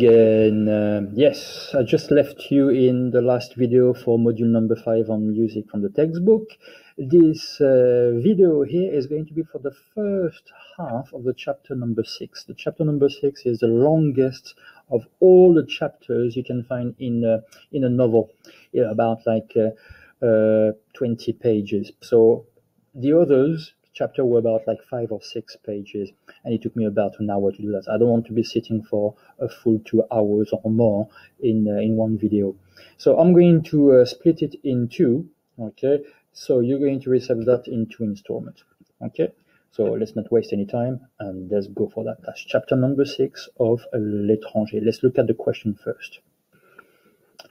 again. Uh, yes, I just left you in the last video for module number five on music from the textbook. This uh, video here is going to be for the first half of the chapter number six. The chapter number six is the longest of all the chapters you can find in uh, in a novel, yeah, about like uh, uh, 20 pages. So the others chapter were about like five or six pages, and it took me about an hour to do that. I don't want to be sitting for a full two hours or more in uh, in one video. So I'm going to uh, split it in two. Okay, so you're going to receive that in two installments. Okay, so let's not waste any time and let's go for that. That's chapter number six of L'étranger. Let's look at the question first.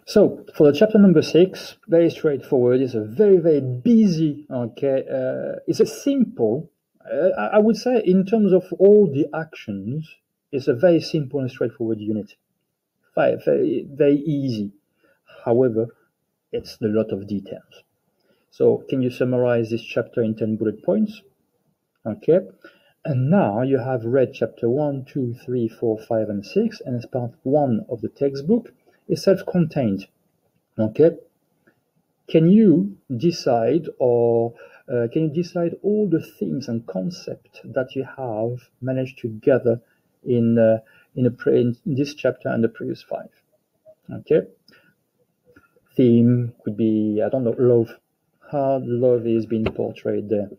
So for the chapter number six, very straightforward. It's a very very busy. Okay, uh, it's a simple. Uh, I would say in terms of all the actions, it's a very simple and straightforward unit. Very very, easy. However, it's a lot of details. So can you summarize this chapter in ten bullet points? Okay. And now you have read chapter 1, 2, 3, 4, 5, and 6, and it's part 1 of the textbook, is self-contained. Okay. Can you decide or uh, can you decide all the themes and concepts that you have managed to gather in uh, in, a in this chapter and the previous five? Okay. Theme could be I don't know love, how love is being portrayed there.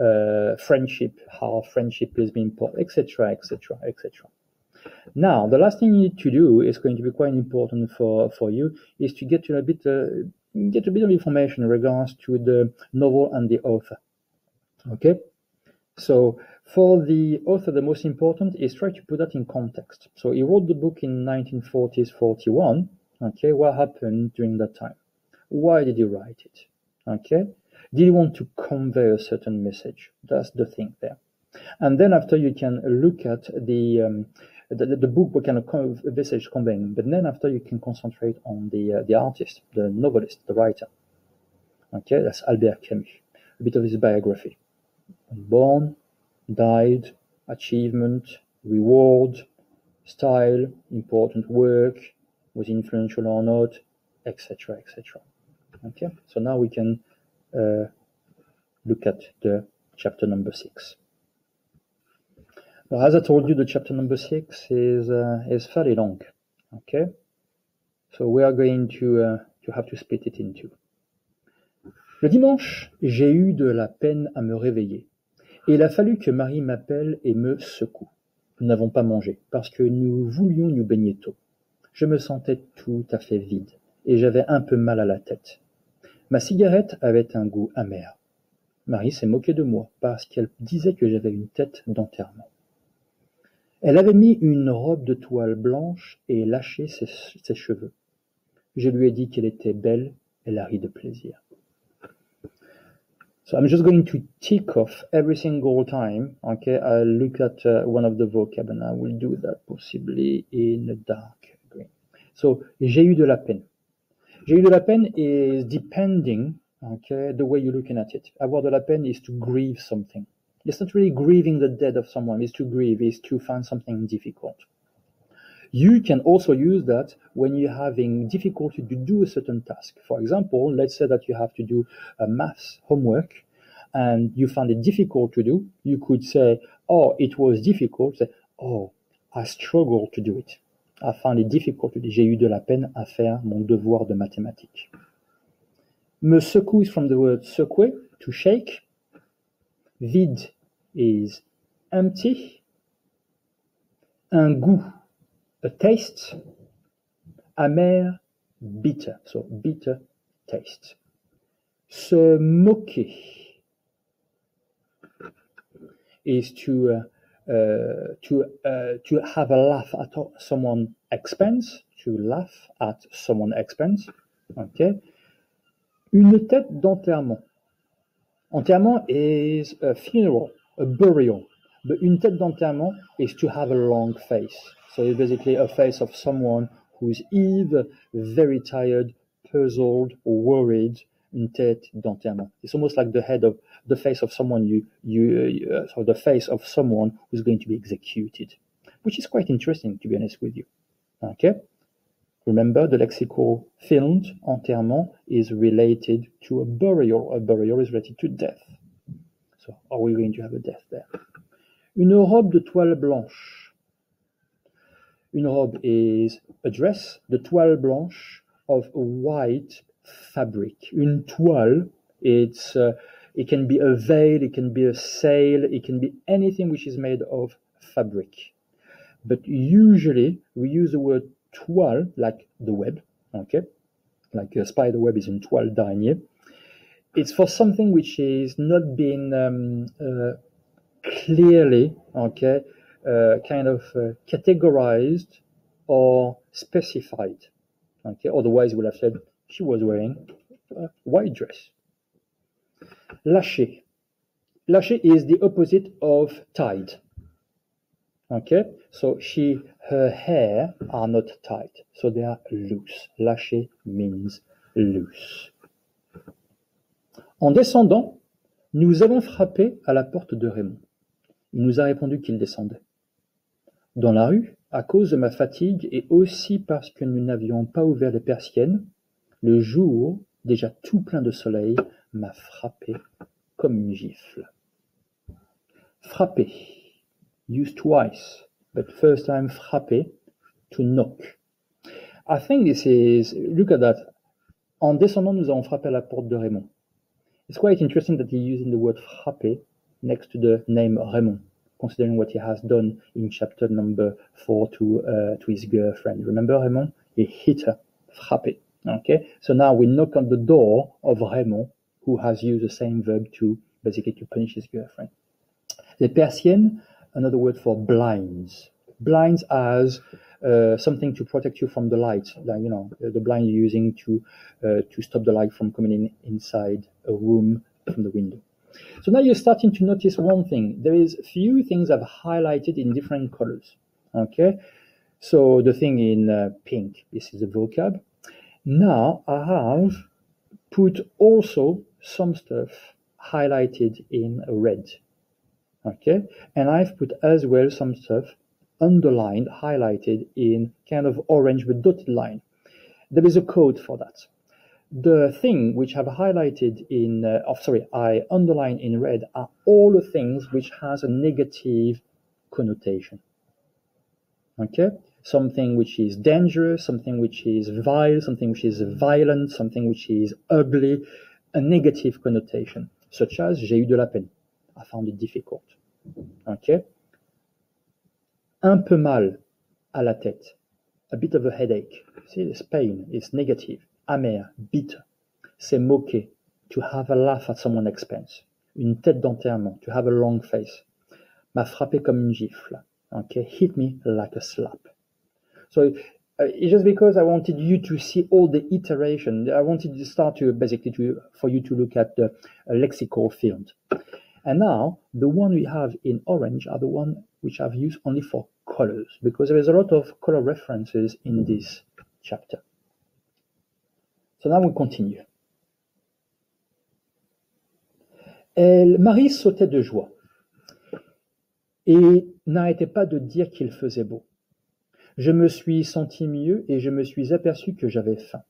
Uh, friendship, how friendship is being portrayed, etc., etc., etc. Now, the last thing you need to do is going to be quite important for, for you is to get a bit uh, get a bit of information in regards to the novel and the author. Okay, so for the author, the most important is try to put that in context. So he wrote the book in 1940s, 41. Okay, what happened during that time? Why did he write it? Okay, did he want to convey a certain message? That's the thing there. And then after you can look at the um, the, the book kind of message conveying, but then after you can concentrate on the uh, the artist, the novelist, the writer. Okay, that's Albert Camus. A bit of his biography. Born, died, achievement, reward, style, important work, was influential or not, etc., etc. Okay, so now we can uh, look at the chapter number six. As I told you, the chapter number six is uh, is long. Okay, so we are going to uh, to have to split it. Le dimanche, j'ai eu de la peine à me réveiller. Il a fallu que Marie m'appelle et me secoue. Nous n'avons pas mangé, parce que nous voulions nous baigner tôt. Je me sentais tout à fait vide, et j'avais un peu mal à la tête. Ma cigarette avait un goût amer. Marie s'est moquée de moi, parce qu'elle disait que j'avais une tête d'enterrement. Elle avait mis une robe de toile blanche et lâché ses, cheveux. Je lui ai dit qu'elle était belle, elle a ri de plaisir. So I'm just going to tick off every single time. Okay, I'll look at uh, one of the vocab and I will do that possibly in dark green. So j'ai eu de la peine. J'ai eu de la peine is depending, okay, the way you're looking at it. Avoir de la peine is to grieve something. It's not really grieving the death of someone. It's to grieve. Is to find something difficult. You can also use that when you're having difficulty to do a certain task. For example, let's say that you have to do a maths homework and you find it difficult to do. You could say, oh, it was difficult. Say, oh, I struggled to do it. I found it difficult. J'ai eu de la peine à faire mon devoir de mathématiques. Me secoue is from the word secouer, to shake. Vide is empty. Un goût a taste, amer, bitter, so bitter taste. Se moquer is to uh, uh, to uh, to have a laugh at someone expense, to laugh at someone expense. Okay. Une tête d'enterrement. Enterrement is a funeral, a burial. But une tête d'enterrement is to have a long face. So it's basically a face of someone who is either very tired, puzzled, or worried. Une tête d'enterrement. It's almost like the head of the face of someone you you uh, so the face of someone who's going to be executed, which is quite interesting to be honest with you. Okay? Remember, the lexical field, enterrement, is related to a burial. A burial is related to death. So, are we going to have a death there? Une robe de toile blanche. Une robe is a dress, de toile blanche of white fabric. Une toile, it's uh, it can be a veil, it can be a sail, it can be anything which is made of fabric. But usually we use the word toile like the web, okay? Like a spider web is in toile d'araignée. It's for something which is not being um, uh, clearly, okay, uh, kind of uh, categorized or specified. Okay, otherwise, we would have said she was wearing a white dress. Lâché. Lâché is the opposite of tied. Okay, so she, her hair are not tied, so they are loose. Lâché means loose. En descendant, nous avons frappé à la porte de Raymond. Il nous a répondu qu'il descendait. Dans la rue, à cause de ma fatigue et aussi parce que nous n'avions pas ouvert les persiennes, le jour, déjà tout plein de soleil, m'a frappé comme une gifle. Frapper, used twice, but first time frapper, to knock. I think this is, look at that. En descendant, nous avons frappé à la porte de Raymond. It's quite interesting that he's using the word frapper next to the name Raymond, considering what he has done in chapter number four to uh, to his girlfriend. Remember Raymond? He hit her, frappé. Okay, so now we knock on the door of Raymond, who has used the same verb to basically to punish his girlfriend. The persiennes, another word for blinds. Blinds as uh, something to protect you from the light, like, you know, the blind you're using to uh, to stop the light from coming in inside a room from the window. So now you're starting to notice one thing. There is a few things I've highlighted in different colors. Okay, so the thing in uh, pink, this is a vocab. Now I have put also some stuff highlighted in red. Okay, and I've put as well some stuff underlined, highlighted in kind of orange with dotted line. There is a code for that. The thing which I've highlighted in, uh, oh, sorry, I underline in red are all the things which has a negative connotation. Okay? Something which is dangerous, something which is vile, something which is violent, something which is ugly, a negative connotation, such as j'ai eu de la peine. I found it difficult. Okay? Un peu mal à la tête. A bit of a headache. See, this pain is negative. Amer, bitter. C'est moquer. To have a laugh at someone's expense. Une tête d'enterrement. To have a long face. M'a frappé comme une gifle. Okay? Hit me like a slap. So uh, it's just because I wanted you to see all the iteration. I wanted to start to basically to for you to look at the uh, lexical field. And now the one we have in orange are the one which I've used only for colors because there is a lot of color references in this chapter. So now we continue. Elle, Marie sautait de joie et n'arrêtait pas de dire qu'il faisait beau. Je me suis senti mieux et je me suis aperçu que j'avais faim.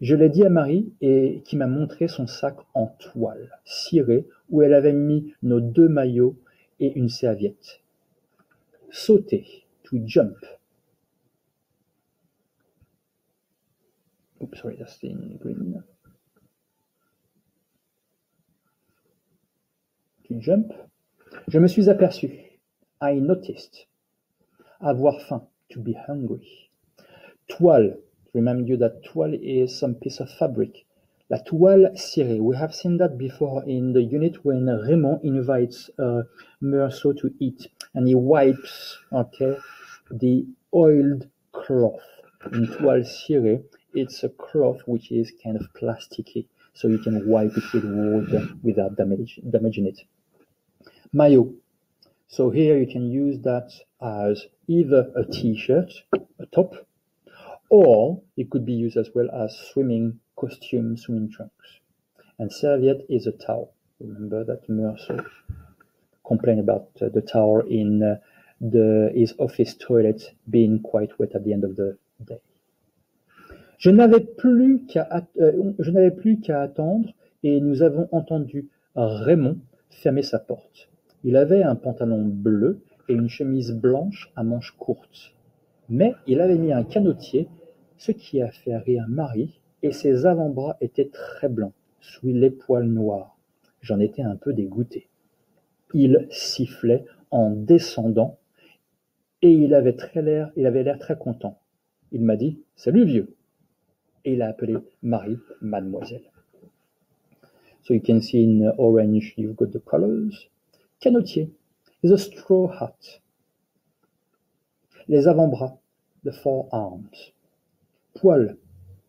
Je l'ai dit à Marie et qui m'a montré son sac en toile, ciré, où elle avait mis nos deux maillots et une serviette. Sauter, to jump. Oops, sorry, that's in green. To jump. Je me suis aperçu. I noticed. Avoir faim. To be hungry. Toile. You that toile is some piece of fabric. La toile cirée. We have seen that before in the unit when Raymond invites uh, Meursault to eat and he wipes, okay, the oiled cloth. In toile cirée, it's a cloth which is kind of plasticky, so you can wipe it with water without damage, damaging it. Maillot. So here you can use that as either a t-shirt, a top, or it could be used as well as swimming costume, swimming trunks. And serviette is a towel. Remember that Meursault complained about uh, the towel in uh, the his office toilet being quite wet at the end of the day. Je n'avais plus qu'à euh, je n'avais plus qu'à attendre et nous avons entendu Raymond fermer sa porte. Il avait un pantalon bleu et une chemise blanche à manches courtes. Mais il avait mis un canotier, ce qui a fait rire Marie, et ses avant-bras étaient très blancs, sous les poils noirs. J'en étais un peu dégoûté. Il sifflait en descendant, et il avait très l'air, il avait l'air très content. Il m'a dit Salut vieux et il a appelé Marie mademoiselle. So you can see in orange you've got the colors. Canotier a straw hat. Les avant-bras, the forearms. Poil,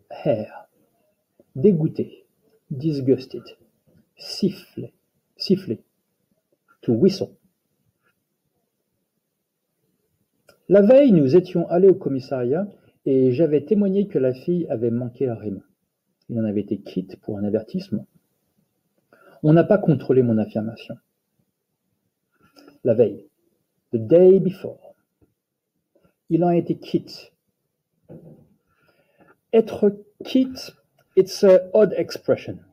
hair. Dégoûté, disgusted. Siffler, siffler. To whistle. La veille, nous étions allés au commissariat et j'avais témoigné que la fille avait manqué à Raymond. Il en avait été quitte pour un avertissement. On n'a pas contrôlé mon affirmation. La veille, the day before, il en a été quitte. Être quitte, it's an odd expression.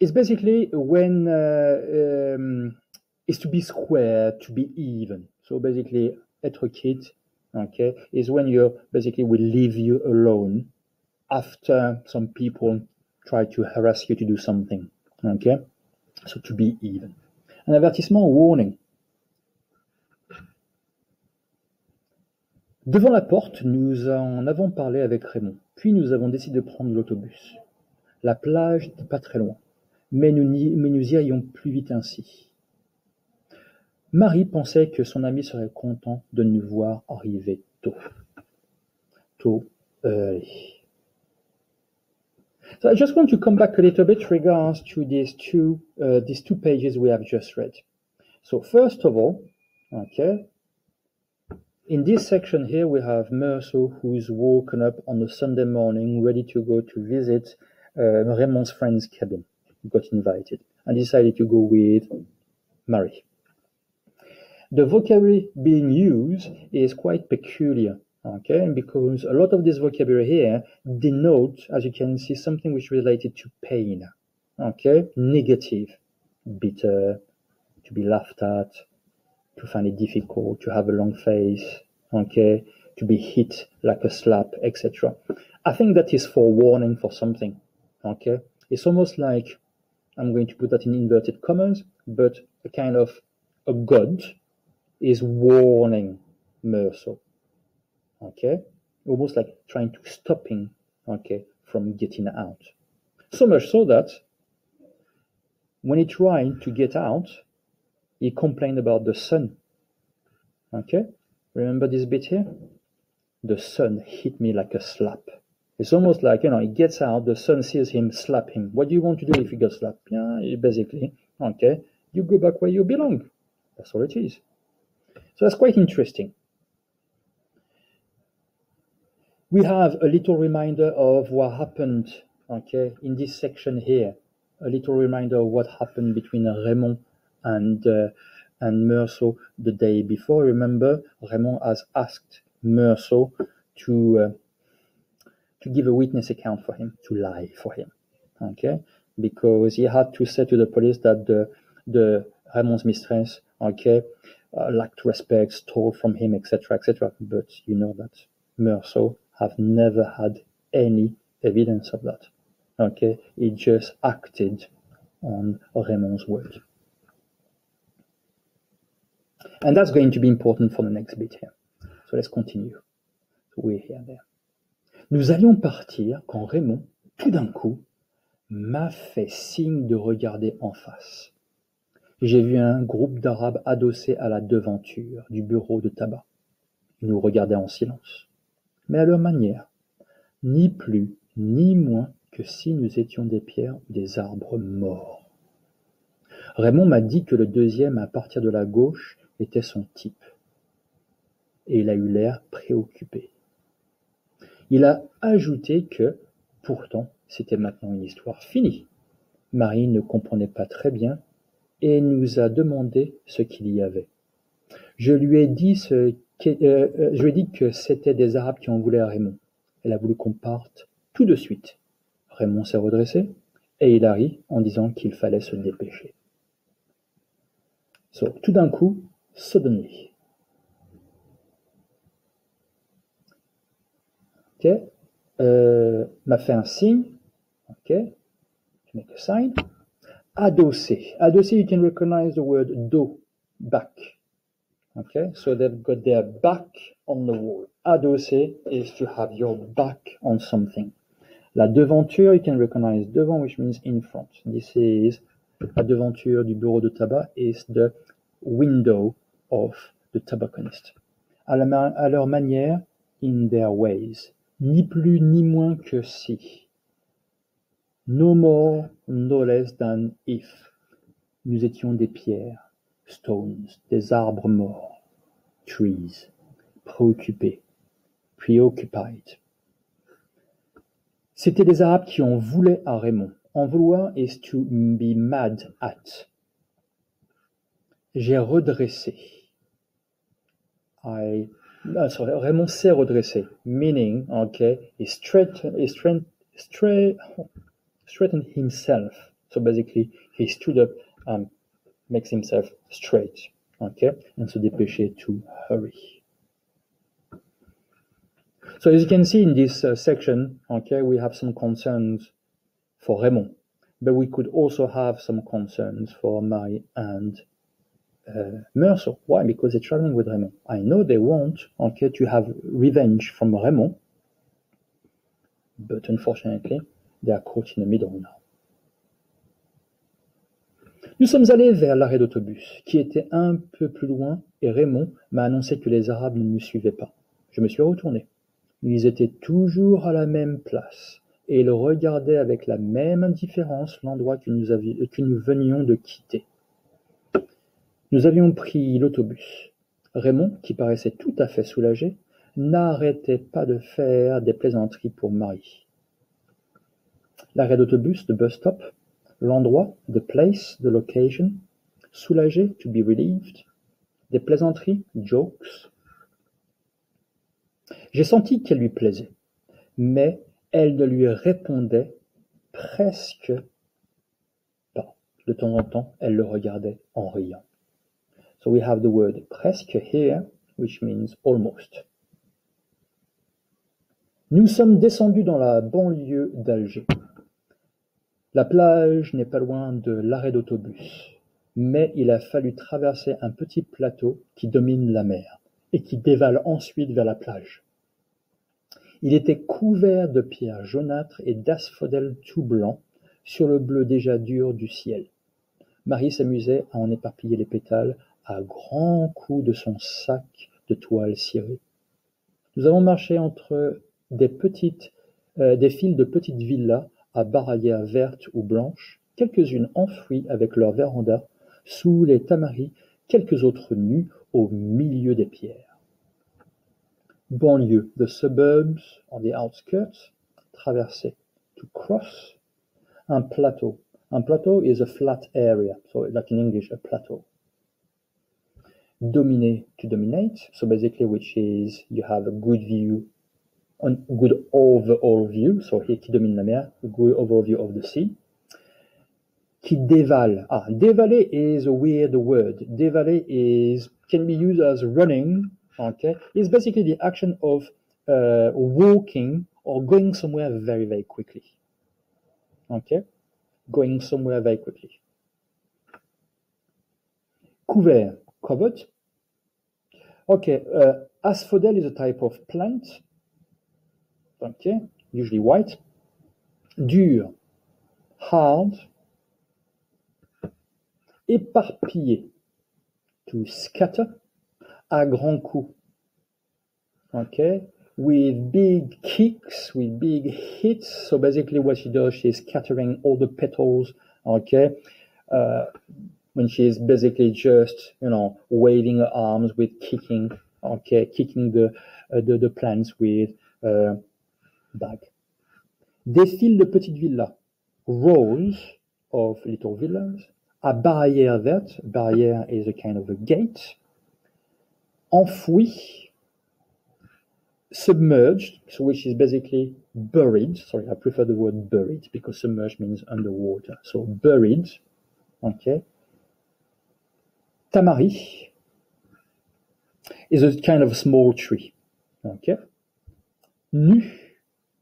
It's basically when uh, um, to be square, to be even. So basically, être quitte, okay, is when you basically will leave you alone after some people try to harass you to do something. Okay, so to be even. Un avertissement warning. Devant la porte, nous en avons parlé avec Raymond, puis nous avons décidé de prendre l'autobus. La plage n'était pas très loin, mais nous, mais nous irions plus vite ainsi. Marie pensait que son ami serait content de nous voir arriver tôt. Tôt early. So I just want to come back a little bit regards to these two uh, these two pages we have just read. So first of all, okay, in this section here we have Merceau who's woken up on a Sunday morning, ready to go to visit uh, Raymond's friend's cabin. He got invited and decided to go with Marie. The vocabulary being used is quite peculiar, okay, because a lot of this vocabulary here denote, as you can see, something which related to pain, okay, negative, bitter, to be laughed at, to find it difficult, to have a long face, okay, to be hit like a slap, etc. I think that is for warning for something, okay. It's almost like I'm going to put that in inverted commas, but a kind of a god is warning Mercer. Okay? Almost like trying to stop him, okay, from getting out. So much so that when he tried to get out, he complained about the sun. Okay? Remember this bit here? The sun hit me like a slap. It's almost like, you know, he gets out, the sun sees him, slap him. What do you want to do if you get slapped? Yeah, basically, okay, you go back where you belong. That's all it is. So that's quite interesting. We have a little reminder of what happened, okay, in this section here. A little reminder of what happened between Raymond and uh, and Meursault the day before. Remember, Raymond has asked Merceau to uh, to give a witness account for him, to lie for him, okay, because he had to say to the police that the the Raymond's mistress, okay, uh, lacked respect, stole from him, etc., etc. But you know that Merceau have never had any evidence of that. Okay, he just acted on Raymond's word. And that's going to be important for the next bit here. So let's continue. We're here there. Nous allions partir quand Raymond, tout d'un coup, m'a fait signe de regarder en face. J'ai vu un groupe d'Arabes adossés à la devanture du bureau de tabac. Ils nous regardaient en silence, mais à leur manière, ni plus ni moins que si nous étions des pierres ou des arbres morts. Raymond m'a dit que le deuxième à partir de la gauche était son type, et il a eu l'air préoccupé. Il a ajouté que, pourtant, c'était maintenant une histoire finie. Marie ne comprenait pas très bien et nous a demandé ce qu'il y avait. Je lui ai dit euh, euh, que c'était des Arabes qui en voulaient à Raymond. Elle a voulu qu'on parte tout de suite. Raymond s'est redressé et il a ri en disant qu'il fallait se dépêcher. So, tout d'un coup, suddenly. Ok, euh, m'a fait un signe. Ok, to make a sign. Adossé. Adossé, you can recognize the word do, back. Okay, so they've got their back on the wall. Adossé is to have your back on something. La devanture, you can recognize devant, which means in front. This is la devanture du bureau de tabac is the window of the tobacconist. À, leur manière, in their ways. Ni plus ni moins que si. No more, no less than if. Nous étions des pierres, stones, des arbres morts, trees, préoccupés, preoccupied. C'était des Arabes qui en voulaient à Raymond. En vouloir is to be mad at. J'ai redressé. I, ah, sorry, Raymond s'est redressé. Meaning, okay, he straightened, he straight, straightened himself. So basically, he stood up and makes himself straight. Okay, and so dépêchait to hurry. So as you can see in this uh, section, okay, we have some concerns for Raymond, but we could also have some concerns for Marie and uh, Merceau. Why? Because they're traveling with Raymond. I know they want, okay, to have revenge from Raymond, but unfortunately, they are caught in the middle now. Nous sommes allés vers l'arrêt d'autobus, qui était un peu plus loin, et Raymond m'a annoncé que les Arabes ne nous suivaient pas. Je me suis retourné. Ils étaient toujours à la même place, et ils regardaient avec la même indifférence l'endroit que que nous venions de quitter. Nous avions pris l'autobus. Raymond, qui paraissait tout à fait soulagé, n'arrêtait pas de faire des plaisanteries pour Marie. L'arrêt d'autobus, the bus stop, l'endroit, the place, the location, soulagé, to be relieved, des plaisanteries, jokes. J'ai senti qu'elle lui plaisait, mais elle ne lui répondait presque pas. De temps en temps, elle le regardait en riant. So we have the word presque here, which means almost. Nous sommes descendus dans la banlieue d'Alger. La plage n'est pas loin de l'arrêt d'autobus, mais il a fallu traverser un petit plateau qui domine la mer et qui dévale ensuite vers la plage. Il était couvert de pierres jaunâtres et d'asphodèles tout blancs sur le bleu déjà dur du ciel. Marie s'amusait à en éparpiller les pétales à grands coups de son sac de toile cirée. Nous avons marché entre des petites, euh, files de petites villas à barrières vertes ou blanches, quelques-unes enfouies avec leurs vérandas, sous les tamaris, quelques autres nues au milieu des pierres. Banlieue, the suburbs, on the outskirts, traverser, to cross, un plateau. Un plateau is a flat area, so like in English, a plateau. Dominer, to dominate, so basically which is you have a good view a good overall view, so here qui domine la mer, a good overview of the sea. Qui dévale. Ah, dévaler is a weird word. Dévaler is can be used as running. Okay, it's basically the action of uh, walking or going somewhere very very quickly. Okay, going somewhere very quickly. Couvert, covered. Okay, uh, asphodel is a type of plant okay, usually white. Dur, hard. Éparpillé, to scatter, à grands coups. Okay, with big kicks, with big hits. So basically, what she does, she's scattering all the petals. Okay, uh, when she's basically just, you know, waving her arms with kicking. Okay, kicking the uh, the, the plants with. Uh, bag. Des files de petites villas, rows of little villas, à barrière verte, barrière is a kind of a gate, enfoui, submerged, so which is basically buried. Sorry, I prefer the word buried because submerged means underwater. So buried, okay. Tamari is a kind of small tree, okay. Nu,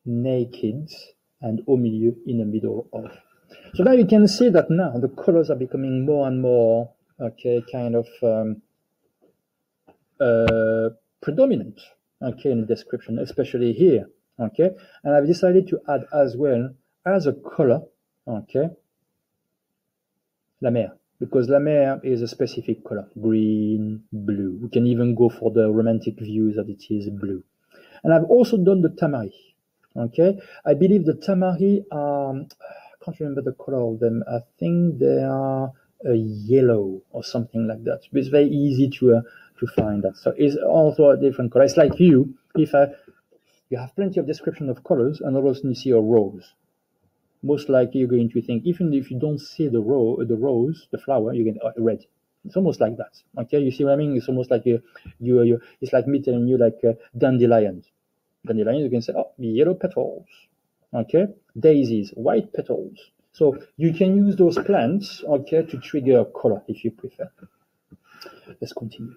naked, and au milieu, in the middle of. So now you can see that now the colors are becoming more and more, okay, kind of um, uh, predominant, okay, in the description, especially here, okay. And I've decided to add as well as a color, okay, la mer, because la mer is a specific color, green, blue. We can even go for the romantic views that it is blue. And I've also done the tamari, okay. I believe the tamari are, I can't remember the color of them. I think they are yellow or something like that. It's very easy to uh, to find that. So it's also a different color. It's like you, if uh, you have plenty of description of colors and all of a sudden you see a rose, most likely you're going to think, even if you don't see the row, the rose, the flower, you get uh, red. It's almost like that. Okay, you see what I mean? It's almost like you, you, you it's like me telling you like uh, dandelions. Dandelions, you can say, oh, yellow petals. Okay, daisies, white petals. So you can use those plants, okay, to trigger color if you prefer. Let's continue.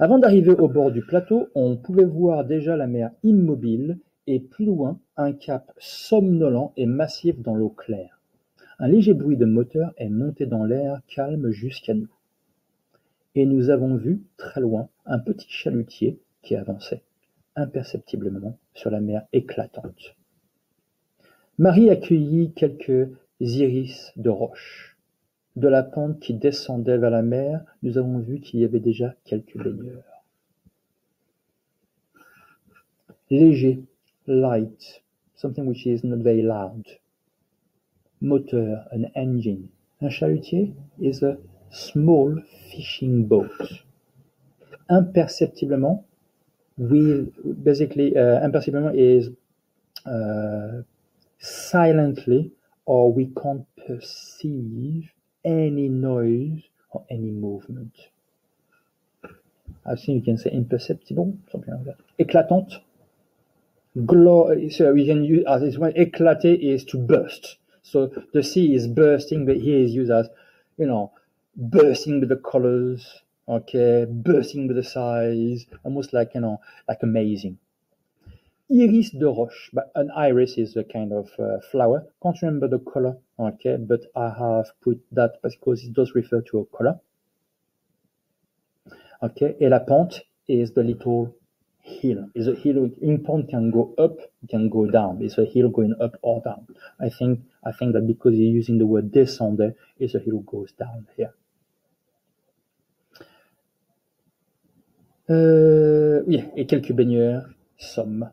Avant d'arriver au bord du plateau, on pouvait voir déjà la mer immobile et plus loin un cap somnolent et massif dans l'eau claire. Un léger bruit de moteur est monté dans l'air calme jusqu'à nous. Et nous avons vu, très loin, un petit chalutier qui avançait, imperceptiblement, sur la mer éclatante. Marie accueillit quelques iris de roche. De la pente qui descendait vers la mer, nous avons vu qu'il y avait déjà quelques baigneurs. Léger, light, something which is not very loud. Moteur, an engine. Un chalutier is a small fishing boat. Imperceptiblement, we basically uh, imperceptiblement is uh, silently or we can't perceive any noise or any movement. I think you can say imperceptible, something like that. Éclatante. Glo- so we can use as this one. Éclater is to burst. So the sea is bursting, but here is used as, you know, bursting with the colors, okay, bursting with the size, almost like, you know, like amazing. Iris de roche, but an iris is a kind of uh, flower. Can't remember the color, okay, but I have put that because it does refer to a color. Okay, et la pente is the little hill. Is a hill pente can go up, can go down. It's a hill going up or down? I think I think that because you're using the word descendre, it's a hill goes down here. Euh, oui, et quelques baigneurs, some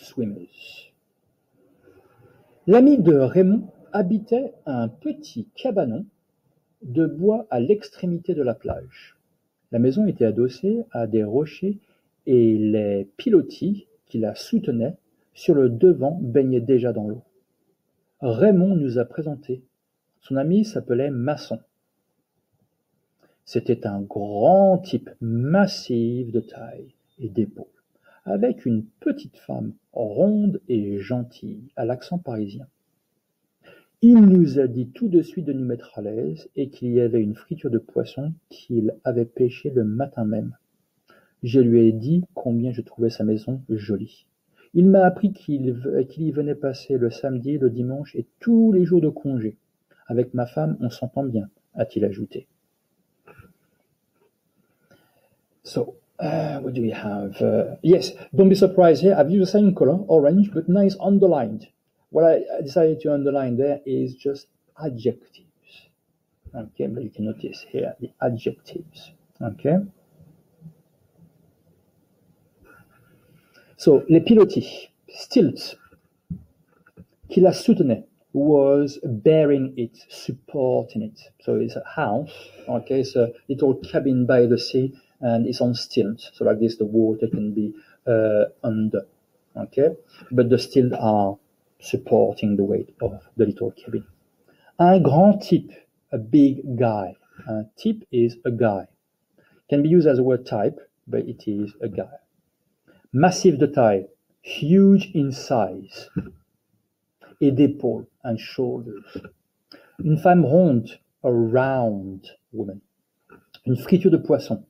swimmers. L'ami de Raymond habitait un petit cabanon de bois à l'extrémité de la plage. La maison était adossée à des rochers et les pilotis qui la soutenaient sur le devant baignaient déjà dans l'eau. Raymond nous a présenté. Son ami s'appelait Masson. C'était un grand type massif de taille et d'épaules, avec une petite femme ronde et gentille, à l'accent parisien. Il nous a dit tout de suite de nous mettre à l'aise et qu'il y avait une friture de poisson qu'il avait pêché le matin même. Je lui ai dit combien je trouvais sa maison jolie. Il m'a appris qu'il y venait passer le samedi, le dimanche et tous les jours de congé. Avec ma femme, on s'entend bien, a-t-il ajouté. So, uh, what do we have? Uh, yes, don't be surprised here. I've used the same color, orange, but now it's underlined. What I decided to underline there is just adjectives. Okay, but you can notice here the adjectives. Okay. So, les pilotis, stilts, qui la soutenait, was bearing it, supporting it. So it's a house, okay, it's a little cabin by the sea, and it's on stilts. So like this, the water can be uh, under, okay, but the stilts are supporting the weight of the little cabin. Un grand type, a big guy. Un type is a guy. Can be used as a word type, but it is a guy. Massive de taille, huge in size, et d'épaules and shoulders. Une femme ronde, a round woman. Une friture de poisson,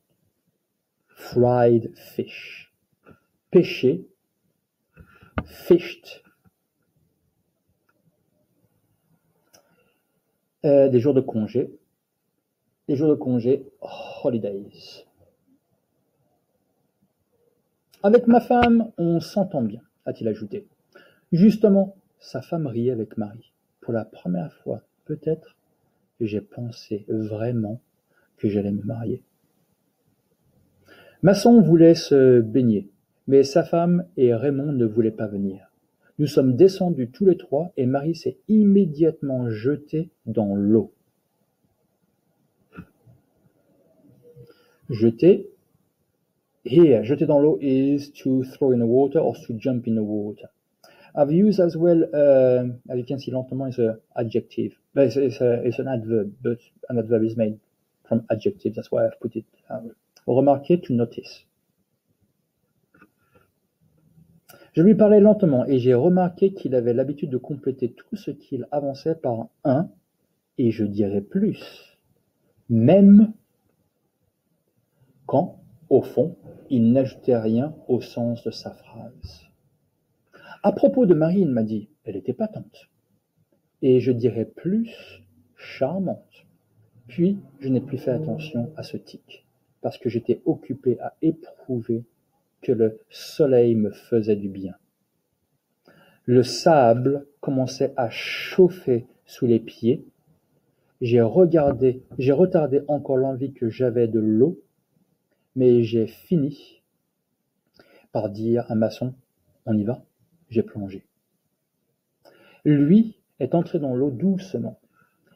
fried fish. Pêcher, fished. Euh, des jours de congé, des jours de congé, holidays. Avec ma femme, on s'entend bien, a-t-il ajouté. Justement, sa femme riait avec Marie. Pour la première fois, peut-être, j'ai pensé vraiment que j'allais me marier. Masson voulait se baigner, mais sa femme et Raymond ne voulaient pas venir. Nous sommes descendus tous les trois et Marie s'est immédiatement jetée dans l'eau. Jeter, here, jeter dans l'eau is to throw in the water or to jump in the water. I've used as well, uh, as you can see, lentement is an adjective. It's, it's, a, it's an adverb, but an adverb is made from adjective. That's why I've put it. Um, remarquez, to notice. Je lui parlais lentement et j'ai remarqué qu'il avait l'habitude de compléter tout ce qu'il avançait par un, et je dirais plus, même quand, au fond, il n'ajoutait rien au sens de sa phrase. À propos de Marie, il m'a dit, elle était patente. Et je dirais plus, charmante. Puis, je n'ai plus fait attention à ce tic, parce que j'étais occupé à éprouver que le soleil me faisait du bien. Le sable commençait à chauffer sous les pieds. J'ai regardé, j'ai retardé encore l'envie que j'avais de l'eau, mais j'ai fini par dire à Maçon, on y va? J'ai plongé. Lui est entré dans l'eau doucement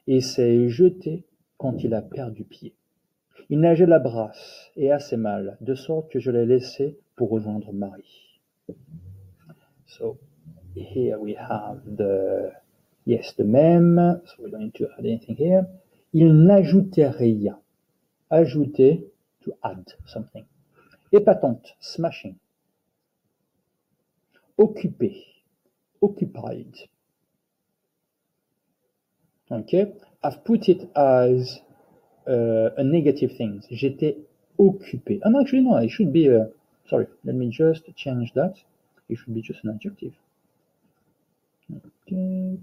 et s'est jeté quand il a perdu pied. Il nageait la brasse et assez mal, de sorte que je l'ai laissé pour rejoindre Marie. So here we have the yes, the même. So we don't need to add anything here. Il n'ajoutait rien. Ajouter to add something. Épatante, smashing. Occupé, occupied. Okay, I've put it as uh, a negative thing. J'étais occupé. And actually, no, it should be a. Sorry, let me just change that. It should be just an adjective. Okay,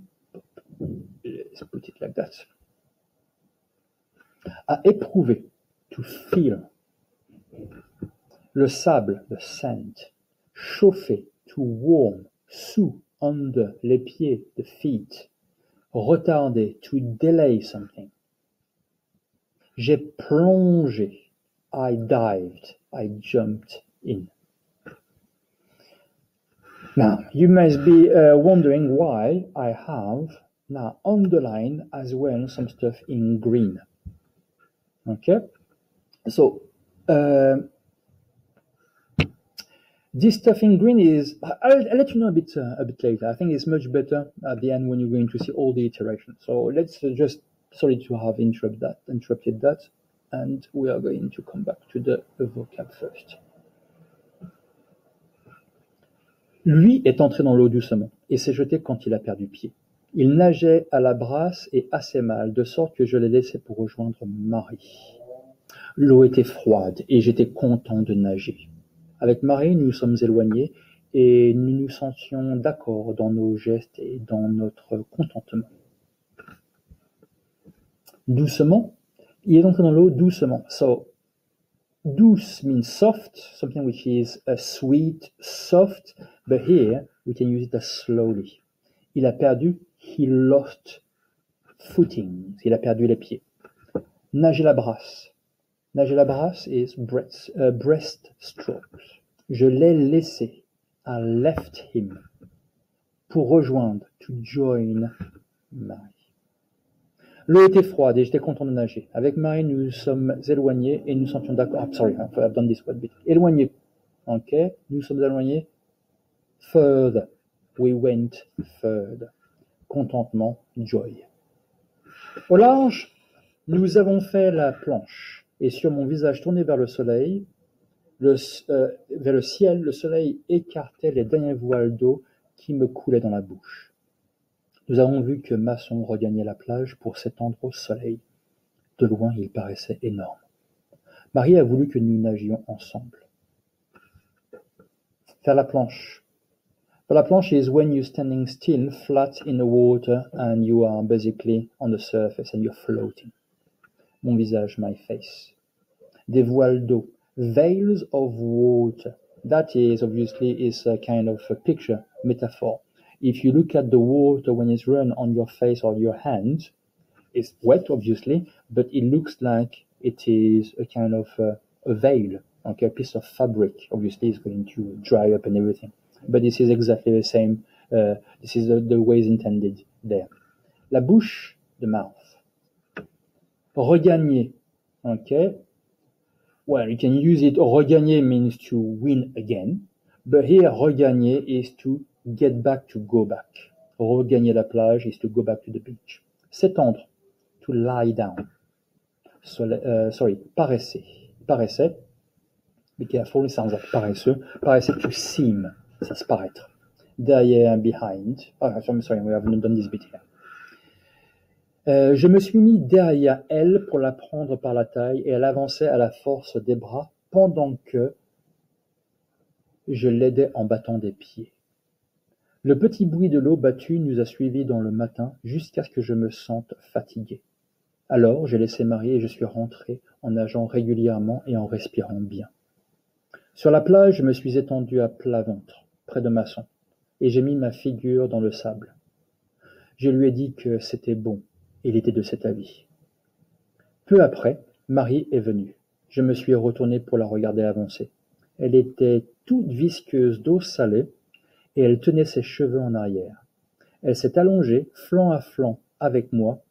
let's put it like that. À éprouver, to feel. Le sable, the sand. Chauffer, to warm, sous, under, les pieds, the feet. Retarder, to delay something. J'ai plongé, I dived, I jumped in. Now, you must be uh, wondering why I have now underlined as well some stuff in green. Okay, so uh, this stuff in green is, I'll, let you know a bit, uh, a bit later. I think it's much better at the end when you're going to see all the iterations. So let's uh, just, sorry to have interrupted that, interrupted that, and we are going to come back to the vocab first. Lui est entré dans l'eau doucement et s'est jeté quand il a perdu pied. Il nageait à la brasse et assez mal, de sorte que je l'ai laissé pour rejoindre Marie. L'eau était froide et j'étais content de nager. Avec Marie, nous sommes éloignés et nous nous sentions d'accord dans nos gestes et dans notre contentement. Doucement, il est entré dans l'eau doucement. So, douce means soft, something which is sweet, soft, but here we can use it as slowly. Il a perdu, he lost footing, il a perdu les pieds. Nager la brasse. Nager la brasse is breast, uh, breast strokes. Je l'ai laissé, I left him, pour rejoindre, to join Marie. L'eau était froide et j'étais content de nager. Avec Marie, nous sommes éloignés et nous sentions d'accord. Ah, sorry, I've done this one bit. Éloignés. Ok? Nous sommes éloignés. Further. We went further. Contentement, joy. Au large, nous avons fait la planche et sur mon visage tourné vers le soleil, le, euh, vers le ciel, le soleil écartait les derniers voiles d'eau qui me coulaient dans la bouche. Nous avons vu que Masson regagnait la plage pour s'étendre au soleil. De loin, il paraissait énorme. Marie a voulu que nous nagions ensemble. Faire la planche. La planche is when you're standing still, flat in the water, and you are basically on the surface and you're floating. Mon visage, my face. Des voiles d'eau. Veils of water. That is obviously is a kind of a picture, metaphor. If you look at the water when it's run on your face or your hands, it's wet obviously, but it looks like it is a kind of uh, a veil, okay, a piece of fabric. Obviously, it's going to dry up and everything, but this is exactly the same. Uh, this is the, the way it's intended there. La bouche, the mouth. Regagner, okay. Well, you can use it. Regagner means to win again, but here regagner is to get back, to go back. Regagner la plage is to go back to the beach. S'étendre, to lie down. Sole- uh, sorry, paresser. Paresser. Be careful, it sounds like paresseux. Paresser to seem, ça se paraître. Derrière, behind. Ah, I'm sorry, we haven't done this bit here. Euh, je me suis mis derrière elle pour la prendre par la taille et elle avançait à la force des bras pendant que je l'aidais en battant des pieds. Le petit bruit de l'eau battue nous a suivis dans le matin jusqu'à ce que je me sente fatigué. Alors j'ai laissé Marie et je suis rentré en nageant régulièrement et en respirant bien. Sur la plage, je me suis étendu à plat ventre, près de Masson, et j'ai mis ma figure dans le sable. Je lui ai dit que c'était bon, il était de cet avis. Peu après, Marie est venue. Je me suis retourné pour la regarder avancer. Elle était toute visqueuse d'eau salée et elle tenait ses cheveux en arrière. Elle s'est allongée, flanc à flanc, avec moi,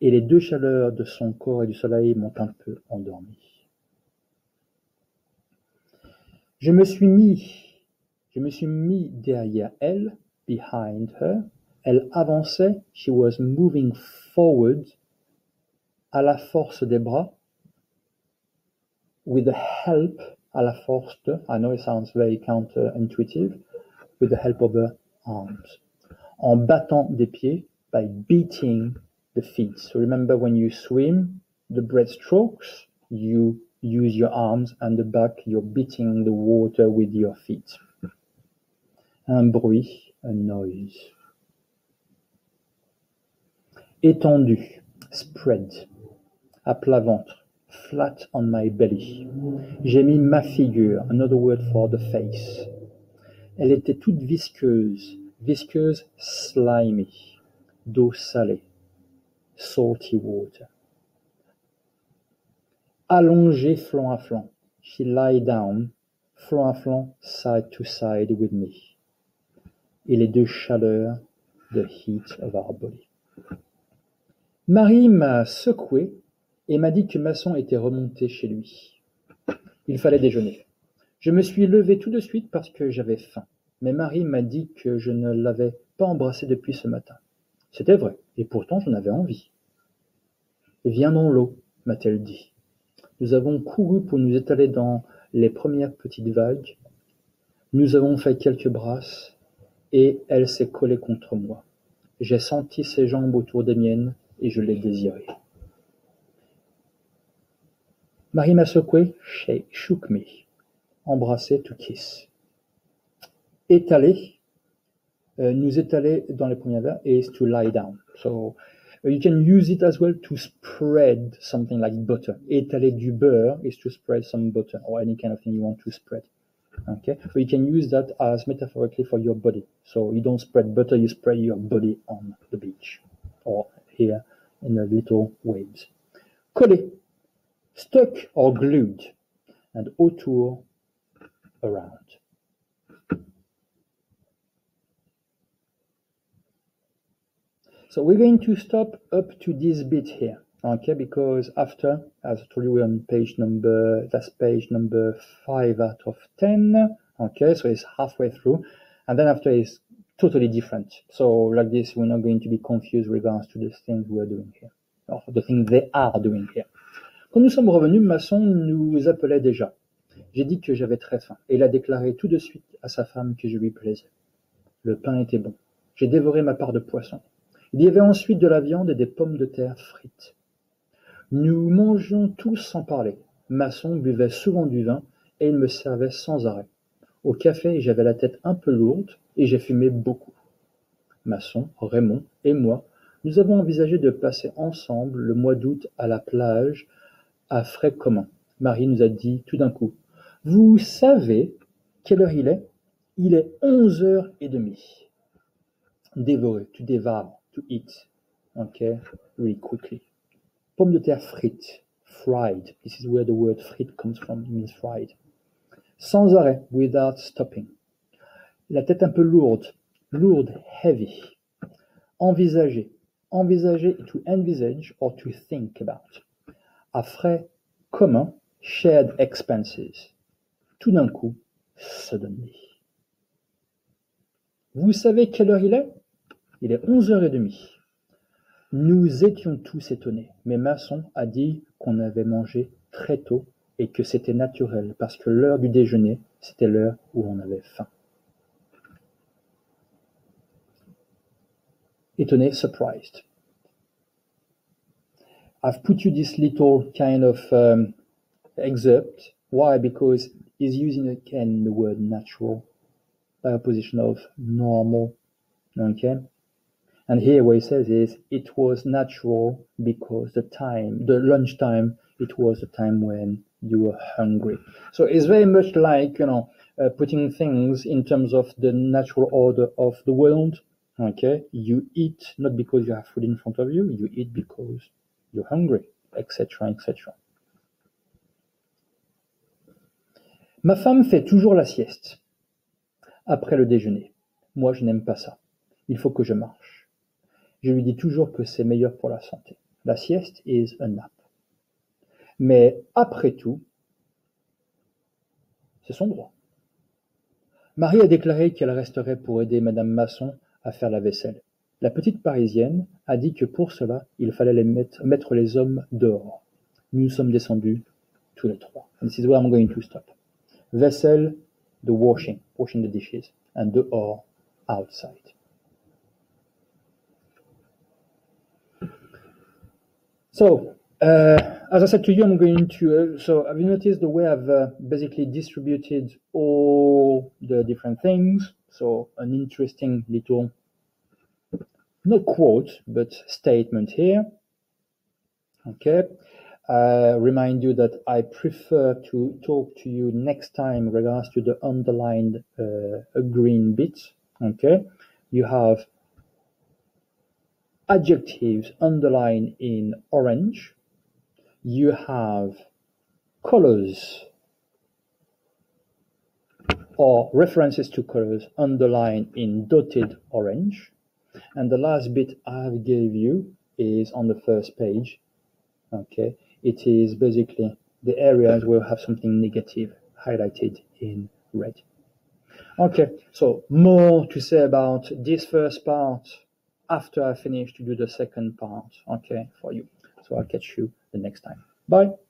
et les deux chaleurs de son corps et du soleil m'ont un peu endormi. Je me suis mis, je me suis mis derrière elle, behind her. Elle avançait, she was moving forward, à la force des bras, with the help, à la force de, I know it sounds very counterintuitive, with the help of her arms. En battant des pieds, by beating the feet. So remember when you swim, the breaststrokes, you use your arms and the back, you're beating the water with your feet. Un bruit, a noise. Étendu, spread, à plat ventre, flat on my belly. J'ai mis ma figure, another word for the face. Elle était toute visqueuse, visqueuse, slimy, d'eau salée, salty water. Allongée flanc à flanc, she lie down, flanc à flanc, side to side with me. Et les deux chaleurs, the heat of our body. Marie m'a secoué et m'a dit que Masson était remonté chez lui. Il fallait déjeuner. Je me suis levé tout de suite parce que j'avais faim, mais Marie m'a dit que je ne l'avais pas embrassé depuis ce matin. C'était vrai, et pourtant j'en avais envie. Viens dans l'eau, m'a-t-elle dit. Nous avons couru pour nous étaler dans les premières petites vagues. Nous avons fait quelques brasses, et elle s'est collée contre moi. J'ai senti ses jambes autour des miennes, et je l'ai désirée. Marie m'a secoué, she shook me. Embrasser to kiss. Étaler, euh, nous étaler dans les premiers vers is to lie down. So uh, you can use it as well to spread something like butter. Étaler du beurre is to spread some butter or any kind of thing you want to spread. Okay, so you can use that as metaphorically for your body. So you don't spread butter, you spread your body on the beach or here in the little waves. Coller, stuck or glued, and autour, around. So we're going to stop up to this bit here, okay? Because after, as I told you, we're on page number, that's page number five out of 10, okay? So it's halfway through. And then after is totally different. So like this, we're not going to be confused regards to the things we're doing here, or the things they are doing here. Quand nous sommes revenus, Masson nous appelait déjà. J'ai dit que j'avais très faim, et il a déclaré tout de suite à sa femme que je lui plaisais. Le pain était bon. J'ai dévoré ma part de poisson. Il y avait ensuite de la viande et des pommes de terre frites. Nous mangions tous sans parler. Masson buvait souvent du vin, et il me servait sans arrêt. Au café, j'avais la tête un peu lourde, et j'ai fumé beaucoup. Masson, Raymond et moi, nous avons envisagé de passer ensemble le mois d'août à la plage à frais communs. Marie nous a dit tout d'un coup Vous savez quelle heure il est? Il est onze heures et demie. Dévorer, to devour, to eat. Okay, really quickly. Pommes de terre frites, fried. This is where the word frites comes from. It means fried. Sans arrêt, without stopping. La tête un peu lourde, lourde, heavy. Envisager, envisager, to envisage or to think about. À frais communs, shared expenses. Tout d'un coup, suddenly. Vous savez quelle heure il est? Il est onze heures et demie. Nous étions tous étonnés, mais Masson a dit qu'on avait mangé très tôt et que c'était naturel parce que l'heure du déjeuner, c'était l'heure où on avait faim. Étonné, surprised. I've put you this little kind of um, excerpt. Why? Because he's using again the word natural by opposition of normal. Okay? And here what he says is it was natural because the time, the lunchtime, it was the time when you were hungry. So it's very much like, you know, uh, putting things in terms of the natural order of the world. Okay? You eat not because you have food in front of you, you eat because you're hungry, etc., etc. Ma femme fait toujours la sieste après le déjeuner. Moi, je n'aime pas ça. Il faut que je marche. Je lui dis toujours que c'est meilleur pour la santé. La sieste is a nap. Mais après tout, c'est son droit. Marie a déclaré qu'elle resterait pour aider Madame Masson à faire la vaisselle. La petite Parisienne a dit que pour cela, il fallait mettre, les hommes dehors. Nous sommes descendus tous les trois. This is where I'm going to stop. Vaisselle, the washing, washing the dishes, and dehors, outside. So, as I said to you, I'm going to. Uh, so, have you noticed the way I've uh, basically distributed all the different things? So, an interesting little, not quote, but statement here. Okay. Uh, remind you that I prefer to talk to you next time regards to the underlined uh, green bit. Okay. You have adjectives underlined in orange. You have colors or references to colors underlined in dotted orange. And the last bit I gave you is on the first page. Okay. It is basically the areas where we have something negative highlighted in red. Okay. So more to say about this first part after I finish to do the second part, okay, for you. So I'll catch you the next time. Bye.